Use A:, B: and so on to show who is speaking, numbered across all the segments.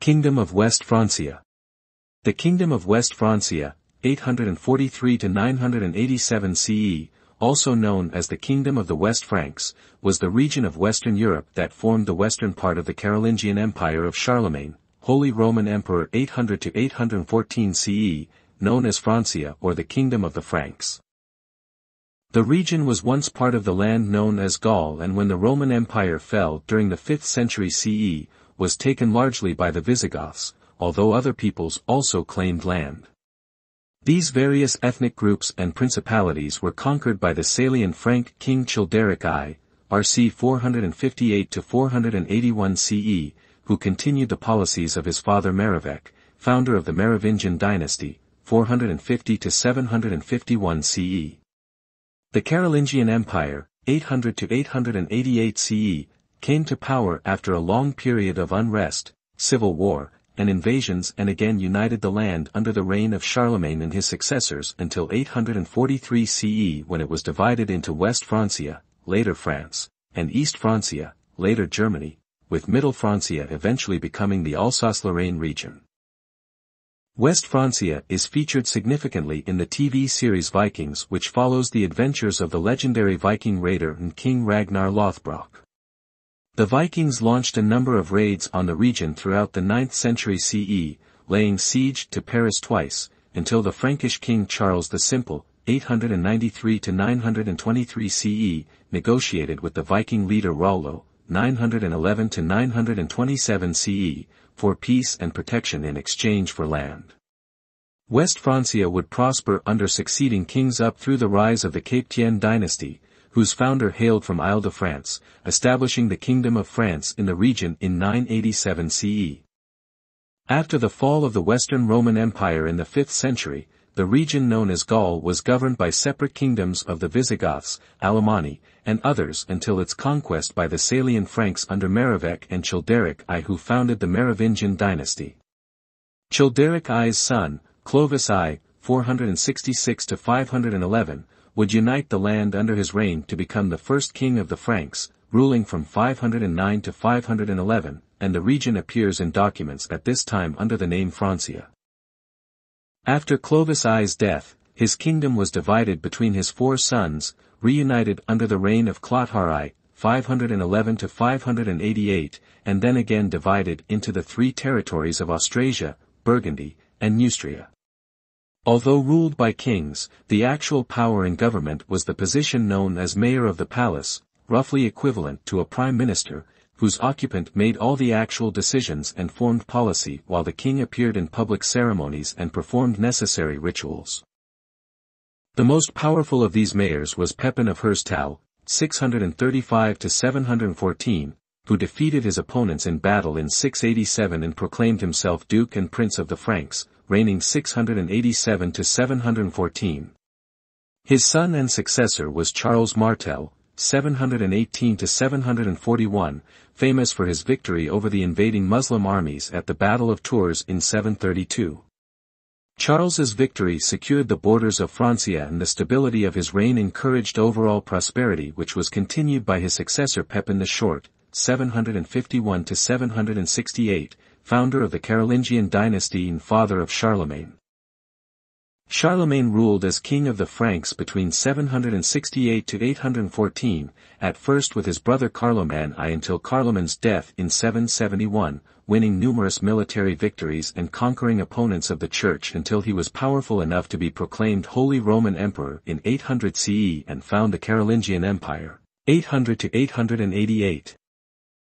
A: Kingdom of West Francia. The Kingdom of West Francia, 843 to 987 CE, also known as the Kingdom of the West Franks, was the region of Western Europe that formed the western part of the Carolingian Empire of Charlemagne, Holy Roman Emperor 800 to 814 CE, known as Francia or the Kingdom of the Franks. The region was once part of the land known as Gaul and when the Roman Empire fell during the 5th century CE, was taken largely by the Visigoths, although other peoples also claimed land. These various ethnic groups and principalities were conquered by the Salian Frank king Childeric I, RC 458-481 CE, who continued the policies of his father Merovech, founder of the Merovingian dynasty, 450-751 CE. The Carolingian Empire, 800-888 CE, came to power after a long period of unrest, civil war, and invasions and again united the land under the reign of Charlemagne and his successors until 843 CE when it was divided into West Francia, later France, and East Francia, later Germany, with Middle Francia eventually becoming the Alsace-Lorraine region. West Francia is featured significantly in the TV series Vikings which follows the adventures of the legendary Viking raider and King Ragnar Lothbrok. The Vikings launched a number of raids on the region throughout the 9th century CE, laying siege to Paris twice, until the Frankish king Charles the Simple, 893-923 CE, negotiated with the Viking leader Rollo, 911-927 CE, for peace and protection in exchange for land. West Francia would prosper under succeeding kings up through the rise of the Capetian dynasty, whose founder hailed from Isle de France, establishing the Kingdom of France in the region in 987 CE. After the fall of the Western Roman Empire in the 5th century, the region known as Gaul was governed by separate kingdoms of the Visigoths, Alemanni, and others until its conquest by the Salian Franks under Merovech and Childeric I who founded the Merovingian dynasty. Childeric I's son, Clovis I, 466-511, would unite the land under his reign to become the first king of the Franks, ruling from 509 to 511, and the region appears in documents at this time under the name Francia. After Clovis I's death, his kingdom was divided between his four sons, reunited under the reign of Clothar I, 511 to 588, and then again divided into the three territories of Austrasia, Burgundy, and Neustria. Although ruled by kings, the actual power in government was the position known as mayor of the palace, roughly equivalent to a prime minister, whose occupant made all the actual decisions and formed policy while the king appeared in public ceremonies and performed necessary rituals. The most powerful of these mayors was Pepin of Herstal, 635-714, who defeated his opponents in battle in 687 and proclaimed himself Duke and Prince of the Franks, reigning 687 to 714. His son and successor was Charles Martel, 718 to 741, famous for his victory over the invading Muslim armies at the Battle of Tours in 732. Charles's victory secured the borders of Francia and the stability of his reign encouraged overall prosperity which was continued by his successor Pepin the Short, 751 to 768, founder of the Carolingian dynasty and father of Charlemagne. Charlemagne ruled as king of the Franks between 768 to 814, at first with his brother Carloman I until Carloman's death in 771, winning numerous military victories and conquering opponents of the church until he was powerful enough to be proclaimed Holy Roman Emperor in 800 CE and found the Carolingian Empire, 800 to 888.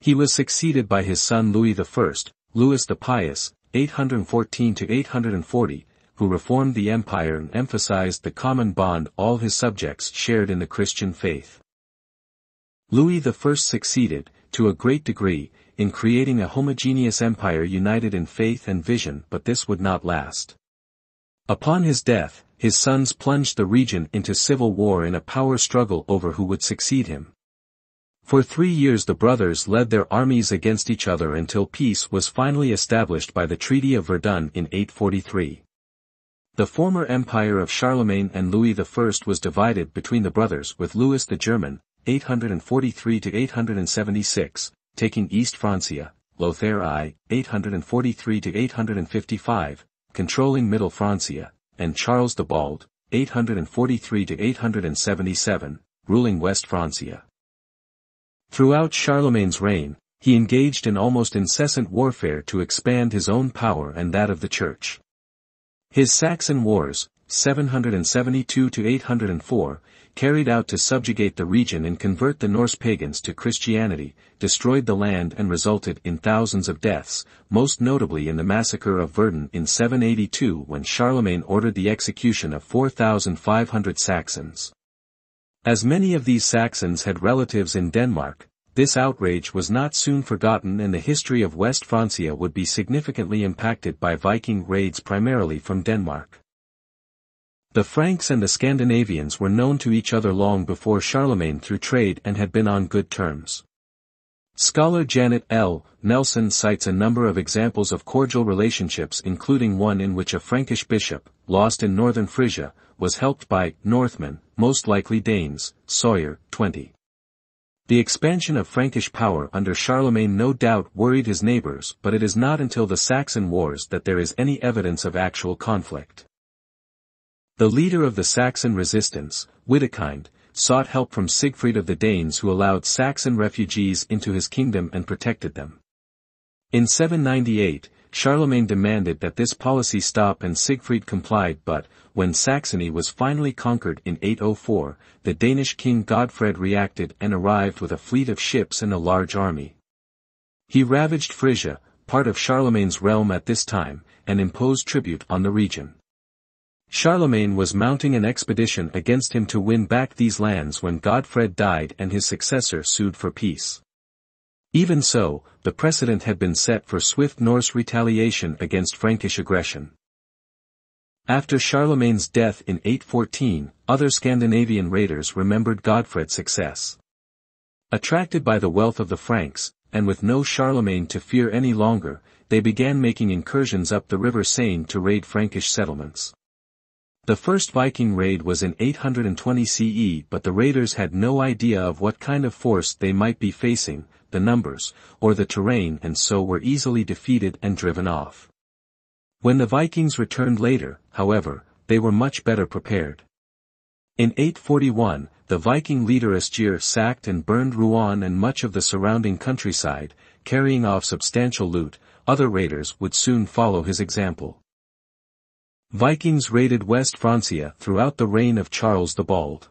A: He was succeeded by his son Louis I, Louis the Pious, 814-840, who reformed the empire and emphasized the common bond all his subjects shared in the Christian faith. Louis I succeeded, to a great degree, in creating a homogeneous empire united in faith and vision but this would not last. Upon his death, his sons plunged the region into civil war in a power struggle over who would succeed him. For three years the brothers led their armies against each other until peace was finally established by the Treaty of Verdun in 843. The former empire of Charlemagne and Louis I was divided between the brothers with Louis the German, 843-876, taking East Francia, Lothair I, 843-855, controlling Middle Francia, and Charles the Bald, 843-877, ruling West Francia. Throughout Charlemagne's reign, he engaged in almost incessant warfare to expand his own power and that of the Church. His Saxon Wars, 772-804, carried out to subjugate the region and convert the Norse pagans to Christianity, destroyed the land and resulted in thousands of deaths, most notably in the massacre of Verdun in 782 when Charlemagne ordered the execution of 4,500 Saxons. As many of these Saxons had relatives in Denmark, this outrage was not soon forgotten and the history of West Francia would be significantly impacted by Viking raids primarily from Denmark. The Franks and the Scandinavians were known to each other long before Charlemagne through trade and had been on good terms. Scholar Janet L. Nelson cites a number of examples of cordial relationships including one in which a Frankish bishop, lost in northern Frisia, was helped by Northmen, most likely Danes, Sawyer, 20. The expansion of Frankish power under Charlemagne no doubt worried his neighbors but it is not until the Saxon Wars that there is any evidence of actual conflict. The leader of the Saxon resistance, Widukind, sought help from Siegfried of the Danes who allowed Saxon refugees into his kingdom and protected them. In 798, Charlemagne demanded that this policy stop and Siegfried complied but, when Saxony was finally conquered in 804, the Danish king Godfred reacted and arrived with a fleet of ships and a large army. He ravaged Frisia, part of Charlemagne's realm at this time, and imposed tribute on the region. Charlemagne was mounting an expedition against him to win back these lands when Godfred died and his successor sued for peace. Even so, the precedent had been set for swift Norse retaliation against Frankish aggression. After Charlemagne's death in 814, other Scandinavian raiders remembered Godfred's success. Attracted by the wealth of the Franks, and with no Charlemagne to fear any longer, they began making incursions up the river Seine to raid Frankish settlements. The first Viking raid was in 820 CE but the raiders had no idea of what kind of force they might be facing, the numbers, or the terrain and so were easily defeated and driven off. When the Vikings returned later, however, they were much better prepared. In 841, the Viking leader Asgeir sacked and burned Rouen and much of the surrounding countryside, carrying off substantial loot, other raiders would soon follow his example. Vikings raided West Francia throughout the reign of Charles the Bald.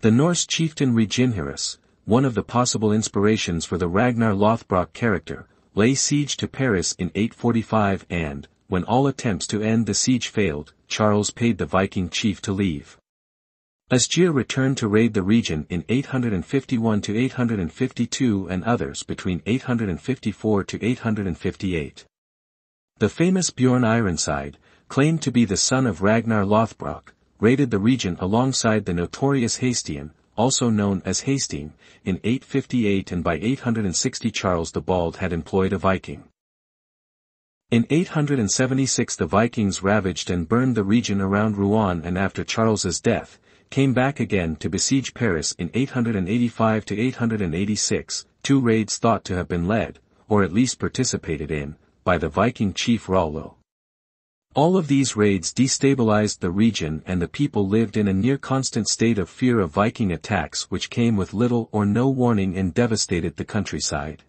A: The Norse chieftain Reginherius, one of the possible inspirations for the Ragnar Lothbrok character, lay siege to Paris in 845 and, when all attempts to end the siege failed, Charles paid the Viking chief to leave. Asgeir returned to raid the region in 851 to 852 and others between 854 to 858. The famous Bjorn Ironside, claimed to be the son of Ragnar Lothbrok, raided the region alongside the notorious Hastein, also known as Hasting, in 858 and by 860 Charles the Bald had employed a Viking. In 876 the Vikings ravaged and burned the region around Rouen and after Charles's death, came back again to besiege Paris in 885 to 886, two raids thought to have been led, or at least participated in, by the Viking chief Rollo. All of these raids destabilized the region and the people lived in a near constant state of fear of Viking attacks which came with little or no warning and devastated the countryside.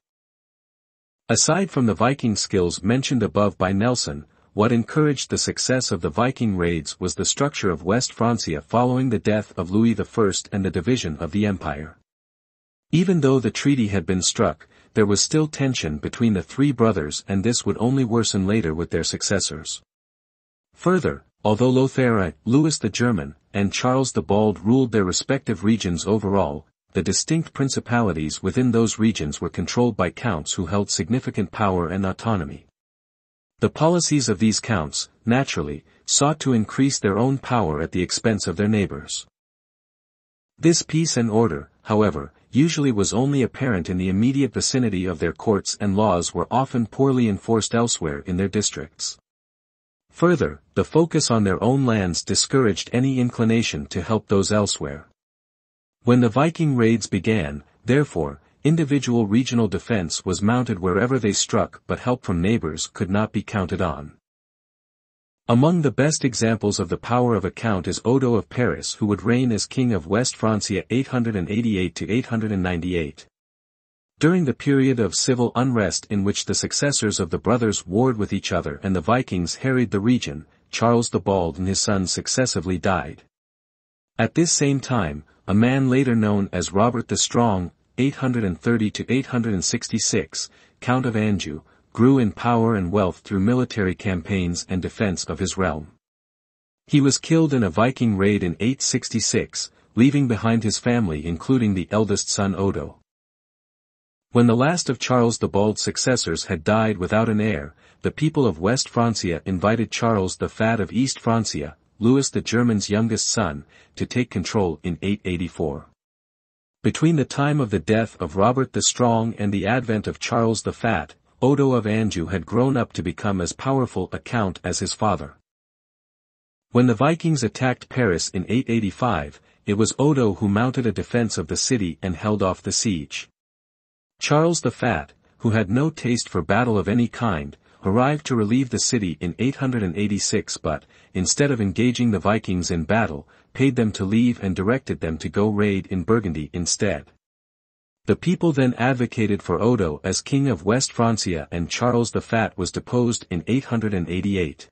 A: Aside from the Viking skills mentioned above by Nelson, what encouraged the success of the Viking raids was the structure of West Francia following the death of Louis I and the division of the empire. Even though the treaty had been struck, there was still tension between the three brothers and this would only worsen later with their successors. Further, although Lothair, Louis the German, and Charles the Bald ruled their respective regions overall, the distinct principalities within those regions were controlled by counts who held significant power and autonomy. The policies of these counts, naturally, sought to increase their own power at the expense of their neighbors. This peace and order, however, usually was only apparent in the immediate vicinity of their courts and laws were often poorly enforced elsewhere in their districts. Further, the focus on their own lands discouraged any inclination to help those elsewhere. When the Viking raids began, therefore, individual regional defense was mounted wherever they struck but help from neighbors could not be counted on. Among the best examples of the power of a count is Odo of Paris who would reign as king of West Francia 888-898. During the period of civil unrest in which the successors of the brothers warred with each other and the Vikings harried the region, Charles the Bald and his sons successively died. At this same time, a man later known as Robert the Strong, 830-866, Count of Anjou, grew in power and wealth through military campaigns and defense of his realm. He was killed in a Viking raid in 866, leaving behind his family including the eldest son Odo. When the last of Charles the Bald's successors had died without an heir, the people of West Francia invited Charles the Fat of East Francia, Louis the German's youngest son, to take control in 884. Between the time of the death of Robert the Strong and the advent of Charles the Fat, Odo of Anjou had grown up to become as powerful a count as his father. When the Vikings attacked Paris in 885, it was Odo who mounted a defense of the city and held off the siege. Charles the Fat, who had no taste for battle of any kind, arrived to relieve the city in 886 but, instead of engaging the Vikings in battle, paid them to leave and directed them to go raid in Burgundy instead. The people then advocated for Odo as king of West Francia and Charles the Fat was deposed in 888.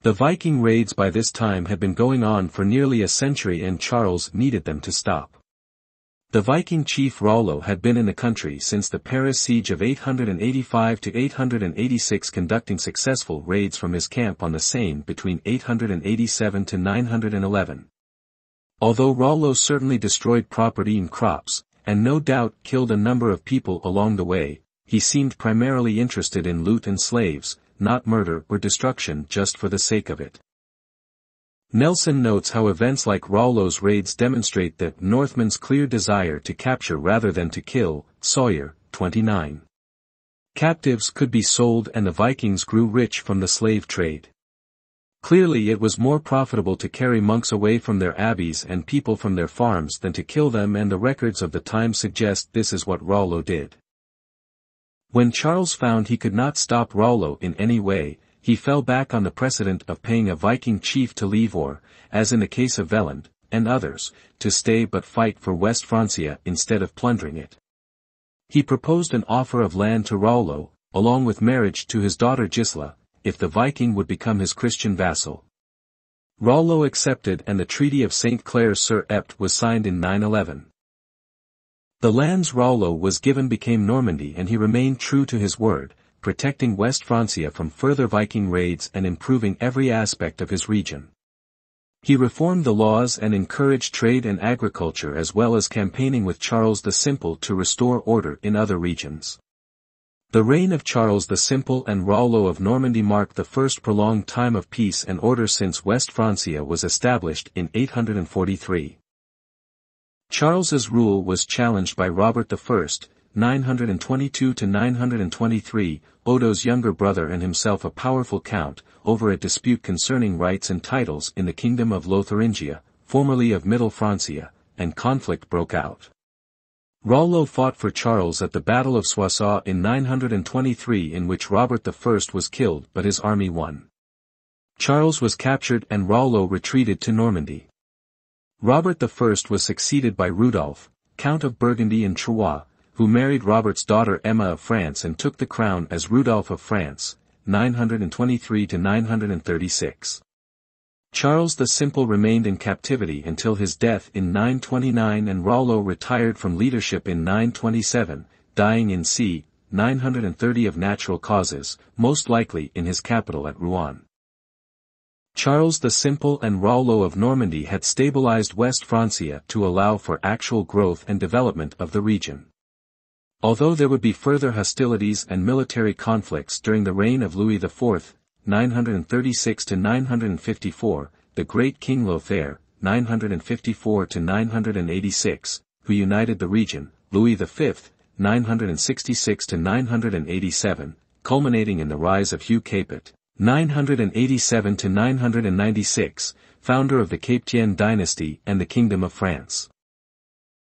A: The Viking raids by this time had been going on for nearly a century and Charles needed them to stop. The Viking chief Rollo had been in the country since the Paris siege of 885 to 886 conducting successful raids from his camp on the Seine between 887 to 911. Although Rollo certainly destroyed property and crops, and no doubt killed a number of people along the way, he seemed primarily interested in loot and slaves, not murder or destruction just for the sake of it. Nelson notes how events like Rollo's raids demonstrate that Northmen's clear desire to capture rather than to kill, Sawyer, 29. Captives could be sold and the Vikings grew rich from the slave trade. Clearly it was more profitable to carry monks away from their abbeys and people from their farms than to kill them and the records of the time suggest this is what Rollo did. When Charles found he could not stop Rollo in any way, he fell back on the precedent of paying a Viking chief to leave or, as in the case of Veland, and others, to stay but fight for West Francia instead of plundering it. He proposed an offer of land to Rollo, along with marriage to his daughter Gisla, if the Viking would become his Christian vassal. Rollo accepted and the Treaty of St. Clair sur Epte was signed in 911. The lands Rollo was given became Normandy and he remained true to his word, protecting West Francia from further Viking raids and improving every aspect of his region. He reformed the laws and encouraged trade and agriculture as well as campaigning with Charles the Simple to restore order in other regions. The reign of Charles the Simple and Rollo of Normandy marked the first prolonged time of peace and order since West Francia was established in 843. Charles's rule was challenged by Robert I, 922 to 923, Odo's younger brother and himself a powerful count, over a dispute concerning rights and titles in the kingdom of Lotharingia, formerly of Middle Francia, and conflict broke out. Rollo fought for Charles at the Battle of Soissons in 923 in which Robert I was killed but his army won. Charles was captured and Rollo retreated to Normandy. Robert I was succeeded by Rudolf, Count of Burgundy and Troyes, who married Robert's daughter Emma of France and took the crown as Rudolph of France, 923-936. Charles the Simple remained in captivity until his death in 929 and Rollo retired from leadership in 927, dying in c. 930 of natural causes, most likely in his capital at Rouen. Charles the Simple and Rollo of Normandy had stabilized West Francia to allow for actual growth and development of the region. Although there would be further hostilities and military conflicts during the reign of Louis IV, 936-954, the Great King Lothair, 954-986, who united the region, Louis V, 966-987, culminating in the rise of Hugh Capet, 987-996, founder of the Capetian dynasty and the Kingdom of France.